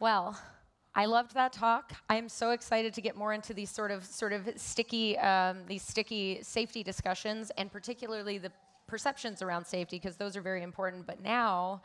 Well, I loved that talk. I am so excited to get more into these sort of sort of sticky um, these sticky safety discussions, and particularly the perceptions around safety, because those are very important. But now.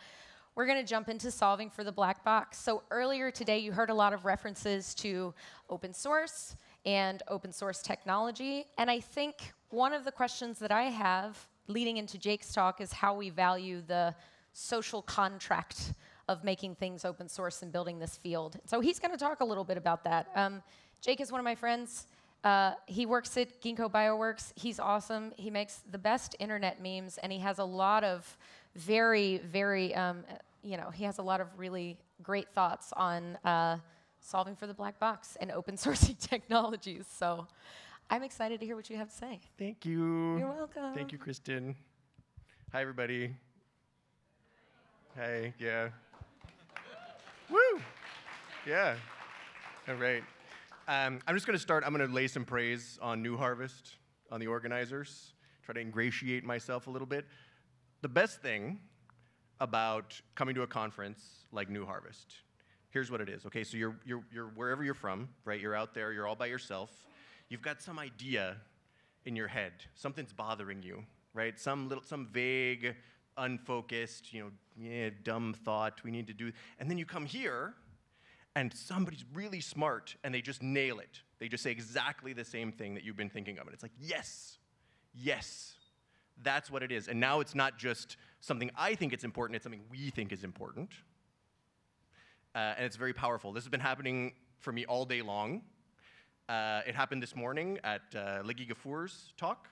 We're going to jump into solving for the black box. So, earlier today, you heard a lot of references to open source and open source technology. And I think one of the questions that I have leading into Jake's talk is how we value the social contract of making things open source and building this field. So he's going to talk a little bit about that. Um, Jake is one of my friends. Uh, he works at Ginkgo Bioworks. He's awesome. He makes the best internet memes, and he has a lot of very, very, um, you know, he has a lot of really great thoughts on uh, solving for the black box and open sourcing technologies. So I'm excited to hear what you have to say. Thank you. You're welcome. Thank you, Kristen. Hi, everybody. Hey, yeah. Yeah. All right. Um, I'm just going to start. I'm going to lay some praise on New Harvest, on the organizers, try to ingratiate myself a little bit. The best thing about coming to a conference like New Harvest, here's what it is. Okay, so you're, you're, you're wherever you're from, right? You're out there, you're all by yourself. You've got some idea in your head, something's bothering you, right? Some little, some vague, unfocused, you know, yeah, dumb thought we need to do. And then you come here and somebody's really smart and they just nail it. They just say exactly the same thing that you've been thinking of. And it's like, yes, yes, that's what it is. And now it's not just something I think it's important, it's something we think is important. Uh, and it's very powerful. This has been happening for me all day long. Uh, it happened this morning at uh, Gafour's talk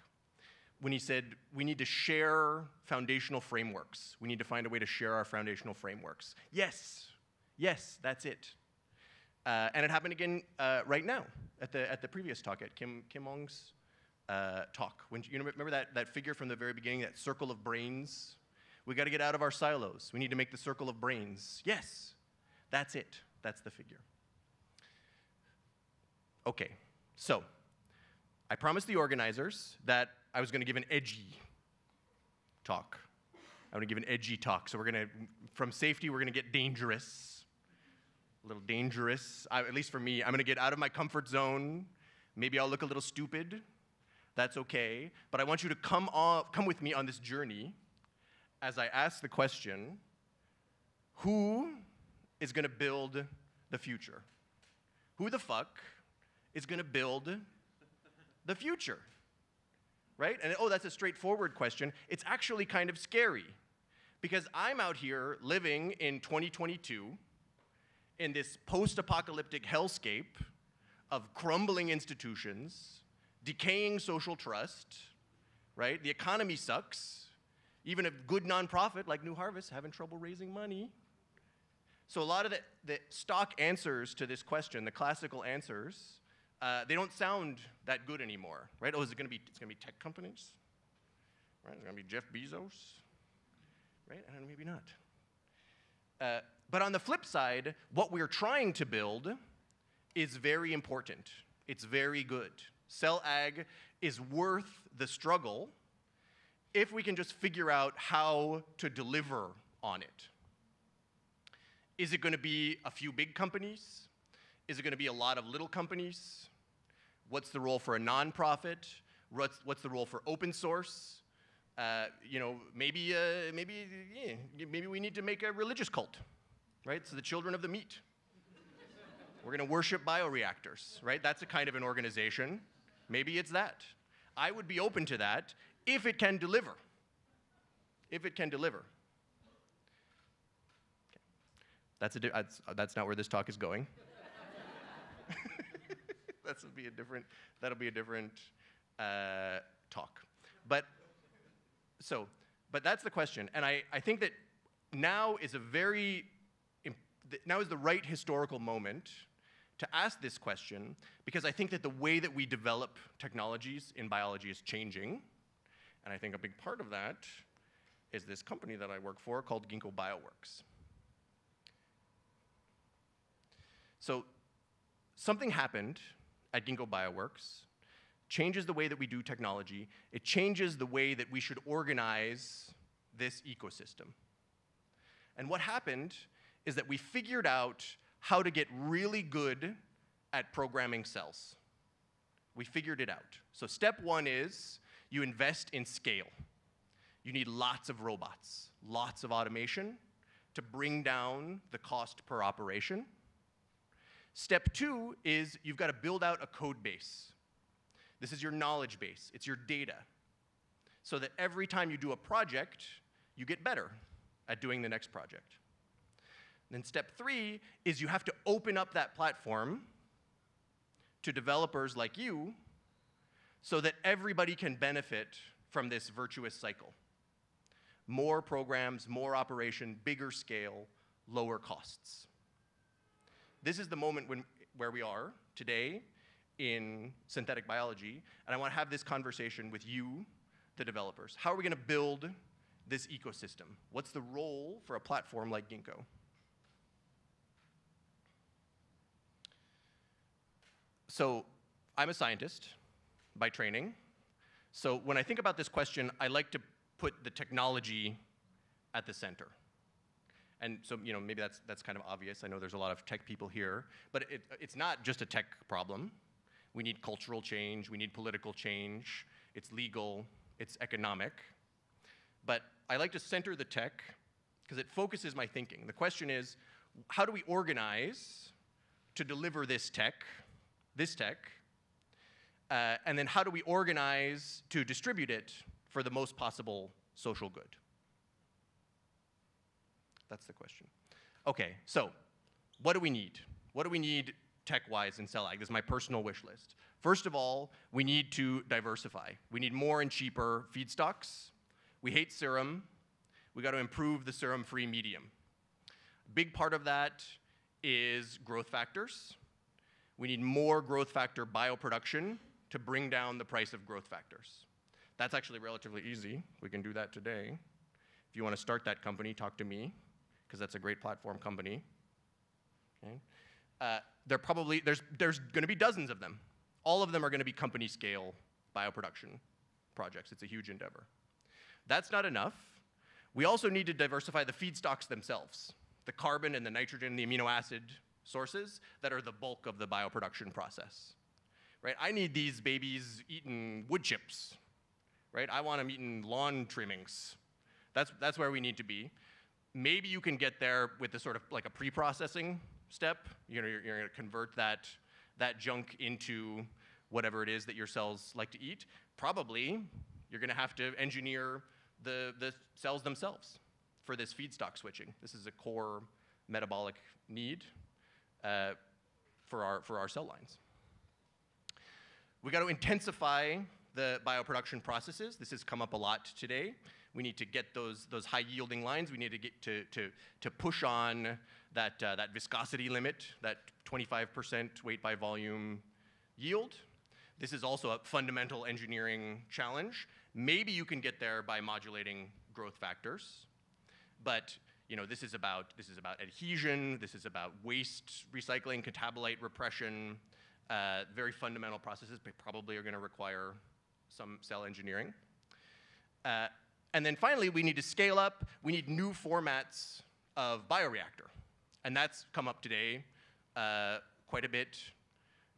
when he said we need to share foundational frameworks. We need to find a way to share our foundational frameworks. Yes, yes, that's it. Uh, and it happened again uh, right now at the, at the previous talk, at Kim, Kim Ong's uh, talk. When, you remember that, that figure from the very beginning, that circle of brains? We got to get out of our silos. We need to make the circle of brains. Yes, that's it. That's the figure. Okay, so I promised the organizers that I was going to give an edgy talk. I'm going to give an edgy talk. So we're going to, from safety, we're going to get dangerous. A little dangerous, I, at least for me. I'm going to get out of my comfort zone. Maybe I'll look a little stupid. That's okay. But I want you to come, off, come with me on this journey as I ask the question who is going to build the future? Who the fuck is going to build the future? Right? And oh, that's a straightforward question. It's actually kind of scary because I'm out here living in 2022 in this post apocalyptic hellscape of crumbling institutions, decaying social trust, right? The economy sucks. Even a good nonprofit like New Harvest having trouble raising money. So a lot of the, the stock answers to this question, the classical answers, uh, they don't sound that good anymore, right? Oh, is it going to be? It's going to be tech companies, right? It's going to be Jeff Bezos, right? And maybe not. Uh, but on the flip side, what we're trying to build is very important. It's very good. Cell ag is worth the struggle if we can just figure out how to deliver on it. Is it going to be a few big companies? Is it going to be a lot of little companies? What's the role for a nonprofit? What's, what's the role for open source? Uh, you know, maybe, uh, maybe, yeah, maybe we need to make a religious cult, right? So the children of the meat. We're going to worship bioreactors, right? That's a kind of an organization. Maybe it's that. I would be open to that if it can deliver. If it can deliver. That's, a, that's, that's not where this talk is going. that'll be a different, that'll be a different uh, talk. But, so, but that's the question. And I, I think that now is a very, now is the right historical moment to ask this question because I think that the way that we develop technologies in biology is changing. And I think a big part of that is this company that I work for called Ginkgo Bioworks. So something happened at Ginkgo Bioworks, changes the way that we do technology. It changes the way that we should organize this ecosystem. And what happened is that we figured out how to get really good at programming cells. We figured it out. So, step one is you invest in scale. You need lots of robots, lots of automation to bring down the cost per operation. Step two is you've got to build out a code base. This is your knowledge base, it's your data. So that every time you do a project, you get better at doing the next project. Then step three is you have to open up that platform to developers like you so that everybody can benefit from this virtuous cycle. More programs, more operation, bigger scale, lower costs. This is the moment when, where we are today in synthetic biology, and I want to have this conversation with you, the developers. How are we going to build this ecosystem? What's the role for a platform like Ginkgo? So, I'm a scientist by training. So, when I think about this question, I like to put the technology at the center. And so, you know, maybe that's, that's kind of obvious. I know there's a lot of tech people here, but it, it's not just a tech problem. We need cultural change, we need political change, it's legal, it's economic. But I like to center the tech because it focuses my thinking. The question is, how do we organize to deliver this tech, this tech, uh, and then how do we organize to distribute it for the most possible social good? That's the question. Okay, so what do we need? What do we need tech-wise in CellAg? This is my personal wish list. First of all, we need to diversify. We need more and cheaper feedstocks. We hate serum. We got to improve the serum-free medium. A big part of that is growth factors. We need more growth factor bioproduction to bring down the price of growth factors. That's actually relatively easy. We can do that today. If you want to start that company, talk to me, because that's a great platform company. Okay? Uh, there probably, there's, there's going to be dozens of them. All of them are going to be company scale bioproduction projects. It's a huge endeavor. That's not enough. We also need to diversify the feedstocks themselves, the carbon and the nitrogen, the amino acid sources that are the bulk of the bioproduction process. Right? I need these babies eating wood chips right? I want them eating lawn trimmings. That's, that's where we need to be. Maybe you can get there with the sort of like a pre-processing step. You know, you're, you're going to convert that, that junk into whatever it is that your cells like to eat. Probably, you're going to have to engineer the, the cells themselves for this feedstock switching. This is a core metabolic need uh, for, our, for our cell lines. We got to intensify the bioproduction processes. This has come up a lot today. We need to get those, those high yielding lines. We need to get to, to, to push on that, uh, that viscosity limit, that 25% weight by volume yield. This is also a fundamental engineering challenge. Maybe you can get there by modulating growth factors, but you know, this is about this is about adhesion. This is about waste recycling, catabolite repression. Uh, very fundamental processes, but probably are going to require some cell engineering. Uh, and then finally, we need to scale up. We need new formats of bioreactor. And that's come up today uh, quite a bit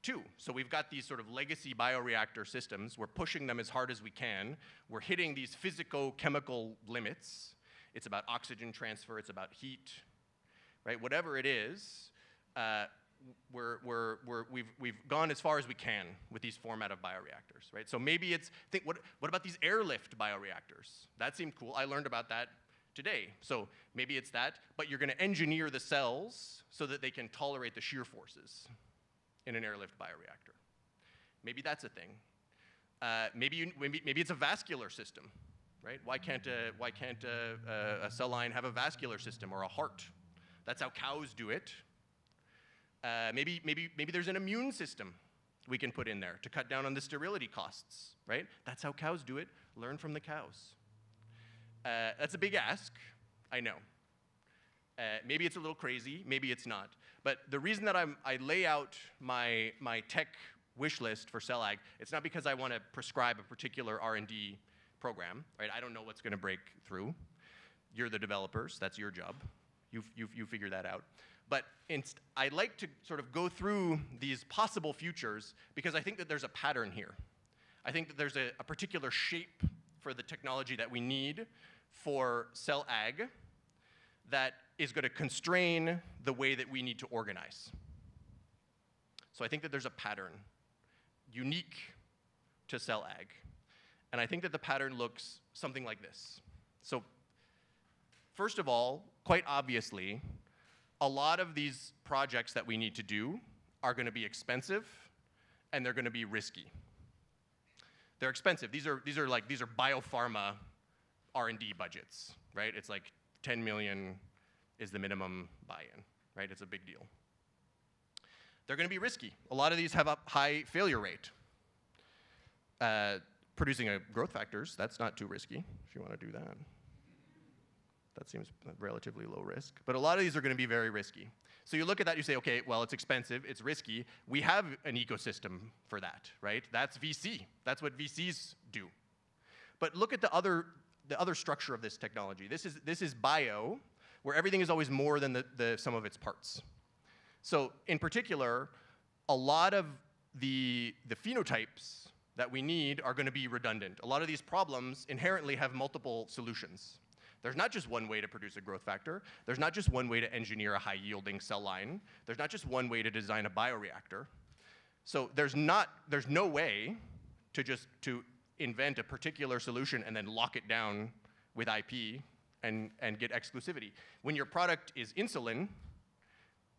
too. So we've got these sort of legacy bioreactor systems. We're pushing them as hard as we can. We're hitting these physico-chemical limits. It's about oxygen transfer, it's about heat, right? Whatever it is, uh, we're, we're, we're, we've, we've gone as far as we can with these format of bioreactors, right? So maybe it's, think, what, what about these airlift bioreactors? That seemed cool. I learned about that today. So maybe it's that, but you're going to engineer the cells so that they can tolerate the shear forces in an airlift bioreactor. Maybe that's a thing. Uh, maybe, you, maybe, maybe it's a vascular system, right? Why can't, a, why can't a, a, cell line have a vascular system or a heart? That's how cows do it, uh, maybe, maybe, maybe there's an immune system we can put in there to cut down on the sterility costs, right? That's how cows do it. Learn from the cows. Uh, that's a big ask, I know. Uh, maybe it's a little crazy, maybe it's not. But the reason that I'm, I lay out my, my tech wish list for CellAg, it's not because I want to prescribe a particular R&D program, right? I don't know what's going to break through. You're the developers, that's your job. You, you, you figure that out. But inst- I'd like to sort of go through these possible futures because I think that there's a pattern here. I think that there's a, a particular shape for the technology that we need for cell ag that is going to constrain the way that we need to organize. So I think that there's a pattern unique to cell ag. And I think that the pattern looks something like this. So first of all, quite obviously, a lot of these projects that we need to do are going to be expensive and they're going to be risky. They're expensive. These are, these are like, these are biopharma R&D budgets, right? It's like 10 million is the minimum buy-in, right? It's a big deal. They're going to be risky. A lot of these have a high failure rate. Uh, producing a growth factors, that's not too risky if you want to do that. That seems relatively low risk. But a lot of these are going to be very risky. So you look at that, you say, okay, well, it's expensive, it's risky. We have an ecosystem for that, right? That's VC. That's what VCs do. But look at the other, the other structure of this technology. This is, this is bio, where everything is always more than the, the sum of its parts. So in particular, a lot of the, the phenotypes that we need are going to be redundant. A lot of these problems inherently have multiple solutions. There's not just one way to produce a growth factor. There's not just one way to engineer a high-yielding cell line. There's not just one way to design a bioreactor. So there's not, there's no way to just to invent a particular solution and then lock it down with IP and, and get exclusivity. When your product is insulin,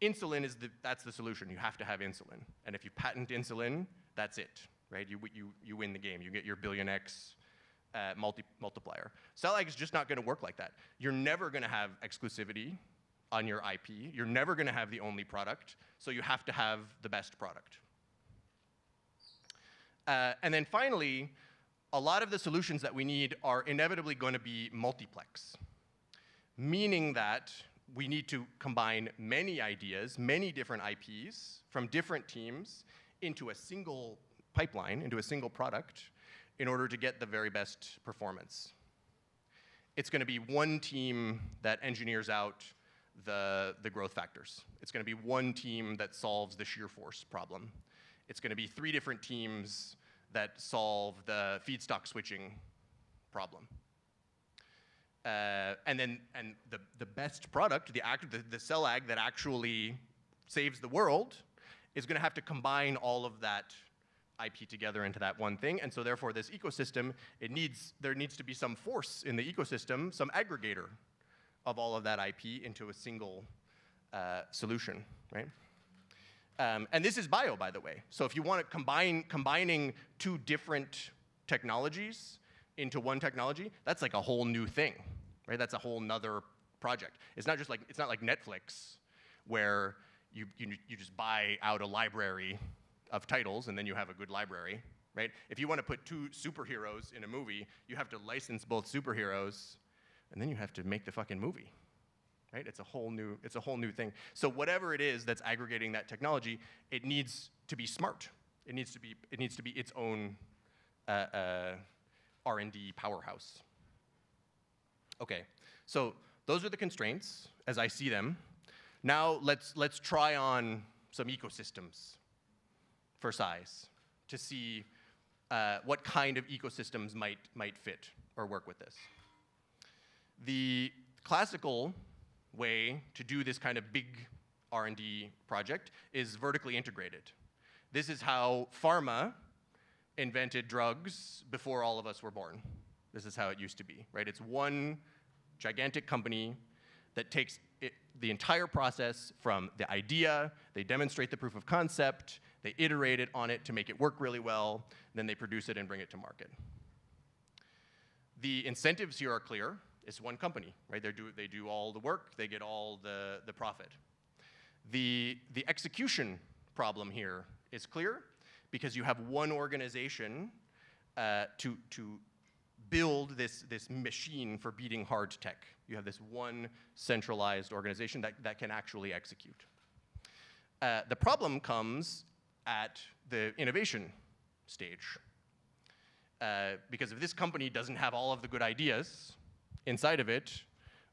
insulin is the, that's the solution. You have to have insulin. And if you patent insulin, that's it, right? You, you, you win the game. You get your billion X uh, multi multiplier. Ag is just not going to work like that. You're never going to have exclusivity on your IP. You're never going to have the only product, so you have to have the best product. Uh, and then finally, a lot of the solutions that we need are inevitably going to be multiplex, meaning that we need to combine many ideas, many different IPs from different teams into a single pipeline, into a single product, in order to get the very best performance. It's going to be one team that engineers out the, the growth factors. It's going to be one team that solves the shear force problem. It's going to be three different teams that solve the feedstock switching problem. Uh, and then and the, the best product, the, act, the, the cell ag that actually saves the world, is going to have to combine all of that IP together into that one thing. And so therefore this ecosystem, it needs, there needs to be some force in the ecosystem, some aggregator of all of that IP into a single uh, solution, right? Um, and this is bio, by the way. So if you want to combine combining two different technologies into one technology, that's like a whole new thing, right? That's a whole nother project. It's not just like it's not like Netflix, where you you, you just buy out a library of titles and then you have a good library, right? If you want to put two superheroes in a movie, you have to license both superheroes, and then you have to make the fucking movie, right? It's a whole new, it's a whole new thing. So whatever it is that's aggregating that technology, it needs to be smart. It needs to be, it needs to be its own uh, uh, R&D powerhouse. Okay, so those are the constraints as I see them. Now let's, let's try on some ecosystems for size to see uh, what kind of ecosystems might, might fit or work with this. The classical way to do this kind of big R&D project is vertically integrated. This is how pharma invented drugs before all of us were born. This is how it used to be, right? It's one gigantic company that takes it, the entire process from the idea, they demonstrate the proof of concept, they iterate it on it to make it work really well, then they produce it and bring it to market. The incentives here are clear. It's one company, right? They do, they do all the work, they get all the, the profit. The, the execution problem here is clear because you have one organization uh, to, to build this, this machine for beating hard tech. You have this one centralized organization that, that can actually execute. Uh, the problem comes at the innovation stage. Uh, because if this company doesn't have all of the good ideas inside of it,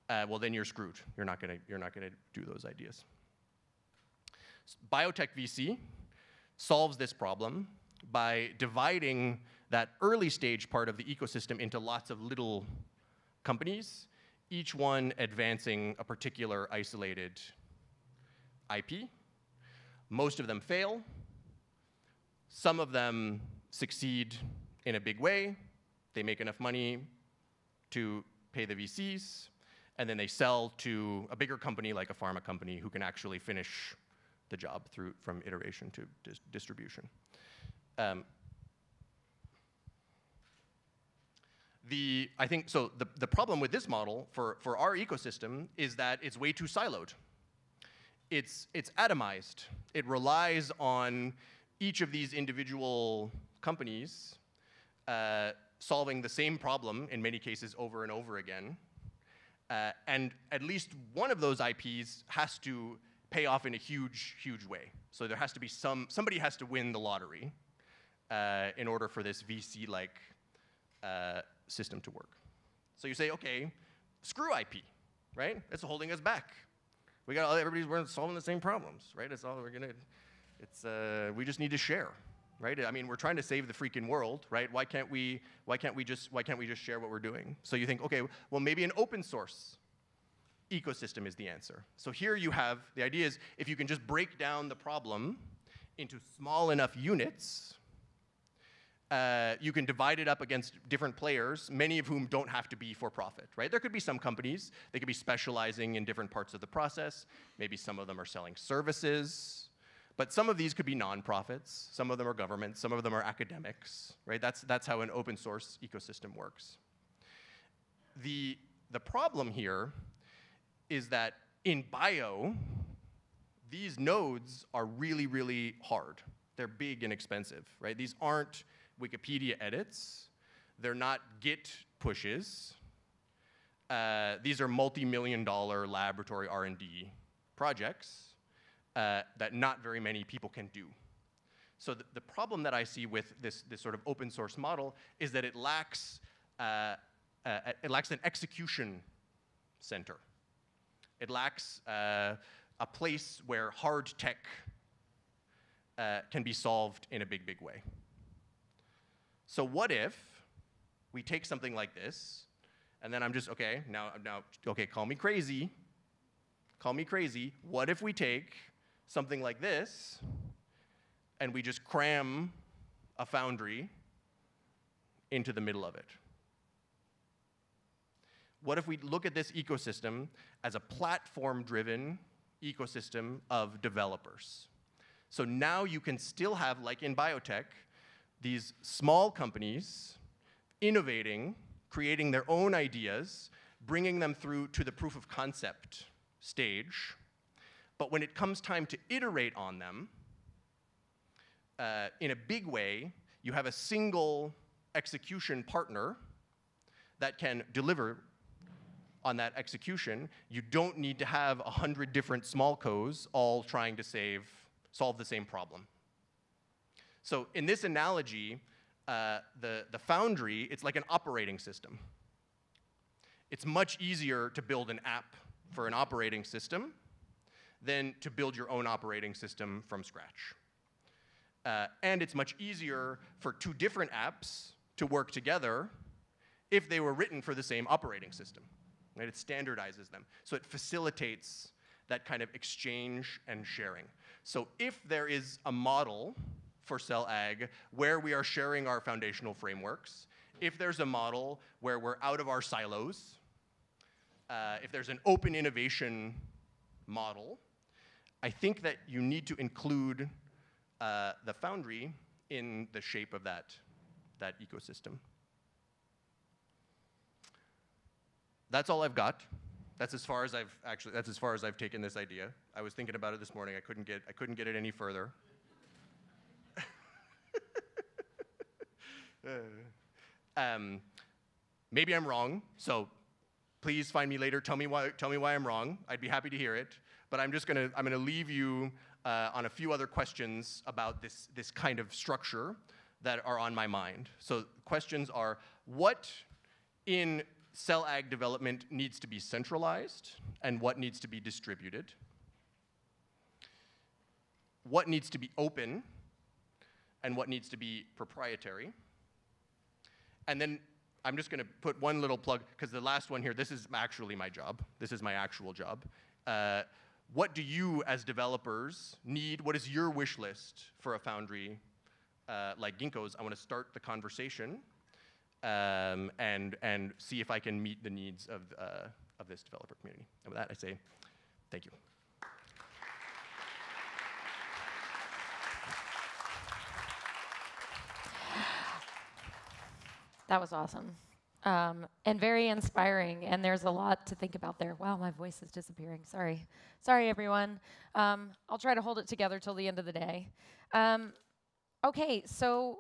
uh, well, then you're screwed. You're not gonna, you're not gonna do those ideas. Biotech VC solves this problem by dividing that early stage part of the ecosystem into lots of little companies, each one advancing a particular isolated IP. Most of them fail. Some of them succeed in a big way. They make enough money to pay the VCs, and then they sell to a bigger company like a pharma company who can actually finish the job through from iteration to dis- distribution. Um, the I think so. The, the problem with this model for, for our ecosystem is that it's way too siloed. It's it's atomized. It relies on each of these individual companies uh, solving the same problem in many cases over and over again. Uh, and at least one of those IPs has to pay off in a huge, huge way. So there has to be some, somebody has to win the lottery uh, in order for this VC-like uh, system to work. So you say, okay, screw IP, right? It's holding us back. We got everybody's we're solving the same problems, right? It's all we're gonna. It's uh, we just need to share, right? I mean, we're trying to save the freaking world, right? Why can't we? Why can't we just? Why can't we just share what we're doing? So you think, okay, well maybe an open source ecosystem is the answer. So here you have the idea is if you can just break down the problem into small enough units, uh, you can divide it up against different players, many of whom don't have to be for profit, right? There could be some companies, they could be specializing in different parts of the process. Maybe some of them are selling services, but some of these could be nonprofits, some of them are governments, some of them are academics, right? That's, that's how an open source ecosystem works. The, the problem here is that in bio, these nodes are really, really hard. They're big and expensive, right? These aren't Wikipedia edits. They're not Git pushes. Uh, these are multi-million dollar laboratory R&D projects uh, that not very many people can do. So the, the, problem that I see with this, this sort of open source model is that it lacks, uh, uh it lacks an execution center. It lacks uh, a place where hard tech uh, can be solved in a big, big way. So what if we take something like this, and then I'm just, okay, now, now, okay, call me crazy. Call me crazy. What if we take something like this, and we just cram a foundry into the middle of it? What if we look at this ecosystem as a platform-driven ecosystem of developers? So now you can still have, like in biotech, these small companies innovating, creating their own ideas, bringing them through to the proof of concept stage. But when it comes time to iterate on them, uh, in a big way, you have a single execution partner that can deliver on that execution. You don't need to have a hundred different small co's all trying to save, solve the same problem. So in this analogy, uh, the, the foundry, it's like an operating system. It's much easier to build an app for an operating system than to build your own operating system from scratch. Uh, and it's much easier for two different apps to work together if they were written for the same operating system. Right? It standardizes them. So it facilitates that kind of exchange and sharing. So if there is a model for Cell Ag where we are sharing our foundational frameworks, if there's a model where we're out of our silos, uh, if there's an open innovation model, I think that you need to include uh, the Foundry in the shape of that, that ecosystem. That's all I've got. That's as far as I've actually, that's as far as I've taken this idea. I was thinking about it this morning. I couldn't get, I couldn't get it any further. um, maybe I'm wrong, so please find me later. Tell me why. Tell me why I'm wrong. I'd be happy to hear it. But I'm just gonna I'm gonna leave you uh, on a few other questions about this this kind of structure that are on my mind. So questions are what in cell ag development needs to be centralized and what needs to be distributed. what needs to be open and what needs to be proprietary. And then I'm just to put one little plug because the last one here, this is actually my job. This is my actual job. Uh, what do you, as developers, need? What is your wish list for a foundry uh, like Ginkgo's? I want to start the conversation um, and and see if I can meet the needs of uh, of this developer community. And with that, I say, thank you. That was awesome. Um, and very inspiring. And there's a lot to think about there. Wow, my voice is disappearing. Sorry. Sorry, everyone. Um, I'll try to hold it together till the end of the day. Um, okay, so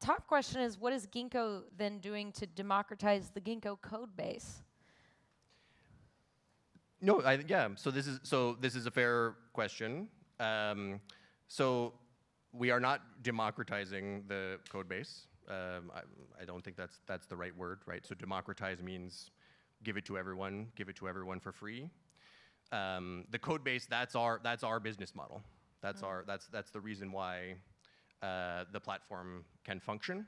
top question is what is Ginkgo then doing to democratize the Ginkgo code base? No, I, yeah. So this is so this is a fair question. Um, so we are not democratizing the code base. Um, I, I, don't think that's that's the right word, right? So democratize means give it to everyone, give it to everyone for free. Um, the code base that's our that's our business model. That's mm. our that's that's the reason why uh, the platform can function.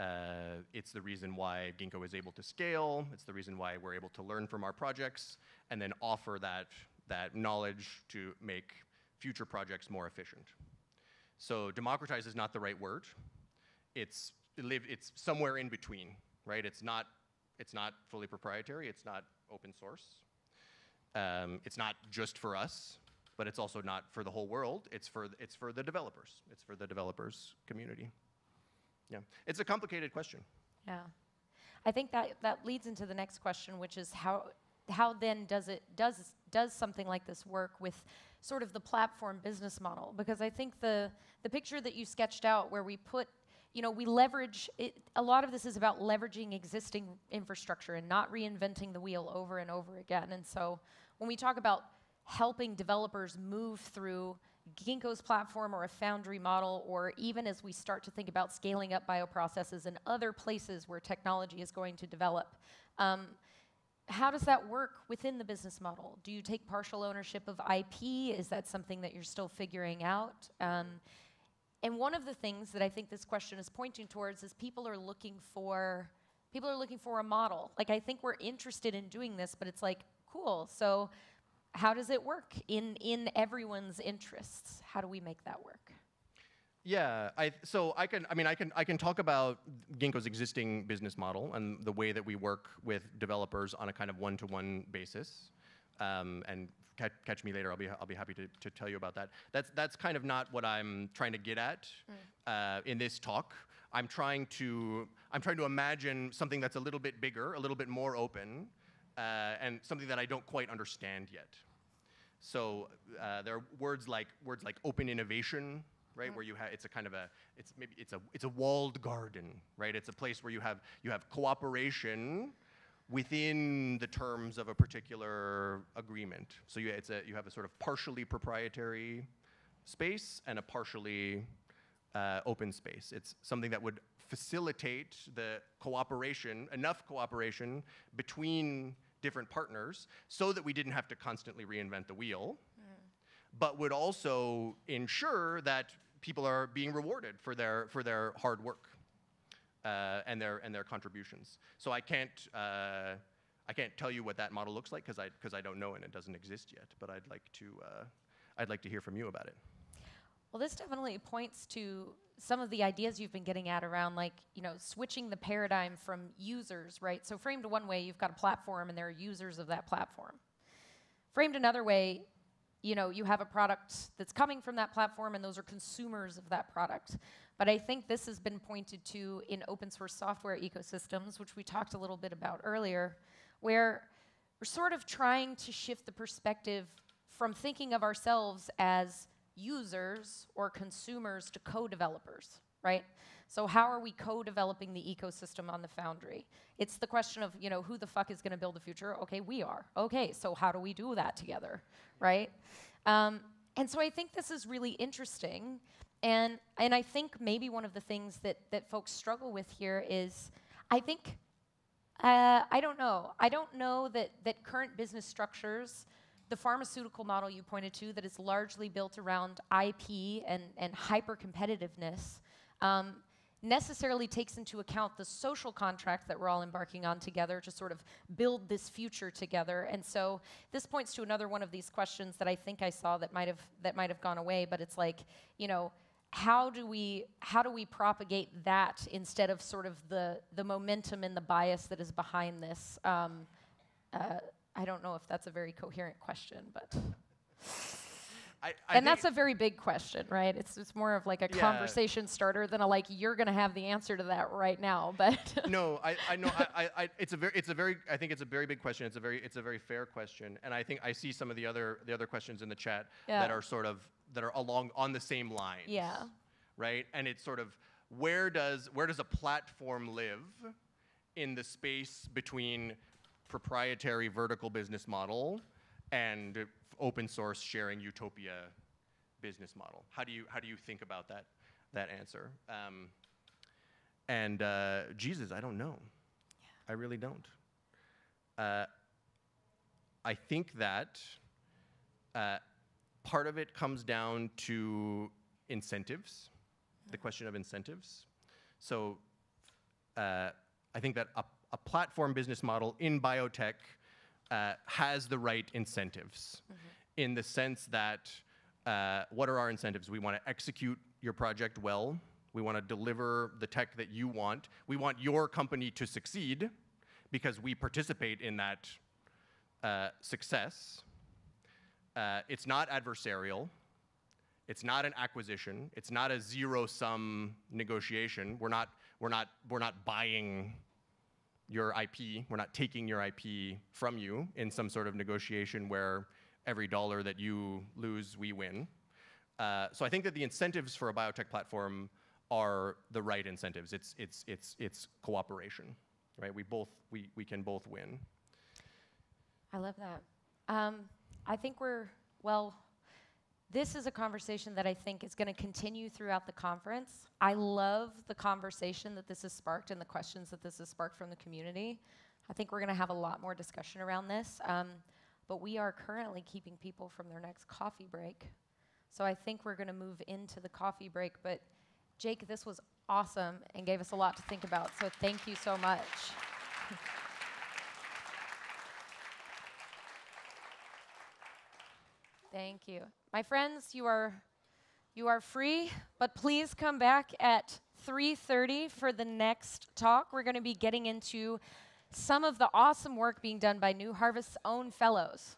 Uh, it's the reason why Ginkgo is able to scale. It's the reason why we're able to learn from our projects and then offer that, that knowledge to make future projects more efficient. So democratize is not the right word. It's, it's somewhere in between, right? It's not, it's not fully proprietary. It's not open source. Um, it's not just for us, but it's also not for the whole world. It's for, it's for the developers. It's for the developers community. Yeah, it's a complicated question. Yeah. I think that, that leads into the next question, which is how, how then does it does does something like this work with sort of the platform business model? Because I think the the picture that you sketched out, where we put, you know, we leverage it, a lot of this is about leveraging existing infrastructure and not reinventing the wheel over and over again. And so when we talk about helping developers move through Ginkgo's platform or a foundry model, or even as we start to think about scaling up bioprocesses and other places where technology is going to develop. Um, how does that work within the business model? Do you take partial ownership of IP? Is that something that you're still figuring out? Um, and one of the things that I think this question is pointing towards is people are looking for people are looking for a model. Like I think we're interested in doing this, but it's like cool. So how does it work in, in everyone's interests? How do we make that work? Yeah, I, so I can, I mean, I can, I can talk about Ginkgo's existing business model and the way that we work with developers on a kind of one-to-one basis. Um, and catch, catch, me later, I'll be, I'll be happy to, to tell you about that. That's, that's kind of not what I'm trying to get at mm. uh, in this talk. I'm trying to, I'm trying to imagine something that's a little bit bigger, a little bit more open, uh, and something that I don't quite understand yet. So uh, there are words like words like open innovation, right? Mm. Where you have it's a kind of a it's maybe it's a it's a walled garden, right? It's a place where you have you have cooperation within the terms of a particular agreement. So you it's a you have a sort of partially proprietary space and a partially uh, open space. It's something that would facilitate the cooperation, enough cooperation between different partners so that we didn't have to constantly reinvent the wheel, mm. but would also ensure that people are being rewarded for their, for their hard work uh, and, their, and their contributions. So I can't, uh, I can't tell you what that model looks like because I, cause I don't know and it doesn't exist yet, but I'd like to, uh, I'd like to hear from you about it. Well, this definitely points to some of the ideas you've been getting at around like you know switching the paradigm from users right so framed one way you've got a platform and there are users of that platform framed another way you know you have a product that's coming from that platform and those are consumers of that product but i think this has been pointed to in open source software ecosystems which we talked a little bit about earlier where we're sort of trying to shift the perspective from thinking of ourselves as users or consumers to co-developers, right? So how are we co-developing the ecosystem on the Foundry? It's the question of, you know, who the fuck is going to build the future? Okay, we are. Okay, so how do we do that together, right? Um, and so I think this is really interesting. And, and I think maybe one of the things that, that folks struggle with here is, I think, uh, I don't know. I don't know that, that current business structures the pharmaceutical model you pointed to that is largely built around IP and, and hyper competitiveness um, necessarily takes into account the social contract that we're all embarking on together to sort of build this future together. And so this points to another one of these questions that I think I saw that might have that might have gone away, but it's like, you know, how do we how do we propagate that instead of sort of the the momentum and the bias that is behind this? Um, uh, I don't know if that's a very coherent question, but. I, I and that's a very big question, right? It's, it's more of like a Yeah. conversation starter than a like you're going to have the answer to that right now. But no, I, I know. I, I, I, it's a very, it's a very. I think it's a very big question. It's a very, it's a very fair question, and I think I see some of the other, the other questions in the chat that are sort of that are along on the same lines. Yeah. Right, and it's sort of where does where does a platform live in the space between proprietary vertical business model and open source sharing utopia business model? How do you how do you think about that that answer? Um, and uh, Jesus, I don't know. I really don't. Uh, I think that uh, part of it comes down to incentives, the question of incentives. So uh, I think that a, a platform business model in biotech uh, has the right incentives in the sense that uh, what are our incentives? We want to execute your project well. We want to deliver the tech that you want. We want your company to succeed because we participate in that uh, success. Uh, it's not adversarial. It's not an acquisition. It's not a zero-sum negotiation. We're not, we're not, we're not buying your IP. We're not taking your IP from you in some sort of negotiation where every dollar that you lose, we win. Uh, so I think that the incentives for a biotech platform are the right incentives. It's, it's, it's, it's cooperation, right? We both, we, we can both win. I love that. Um, I think we're, well, this is a conversation that I think is going to continue throughout the conference. I love the conversation that this has sparked and the questions that this has sparked from the community. I think we're going to have a lot more discussion around this. Um, but we are currently keeping people from their next coffee break. So I think we're going to move into the coffee break. But Jake, this was awesome and gave us a lot to think about. So thank you so much. Thank you. My friends, you are you are free, but please come back at 3:30 for the next talk. We're going to be getting into some of the awesome work being done by New Harvest's own fellows.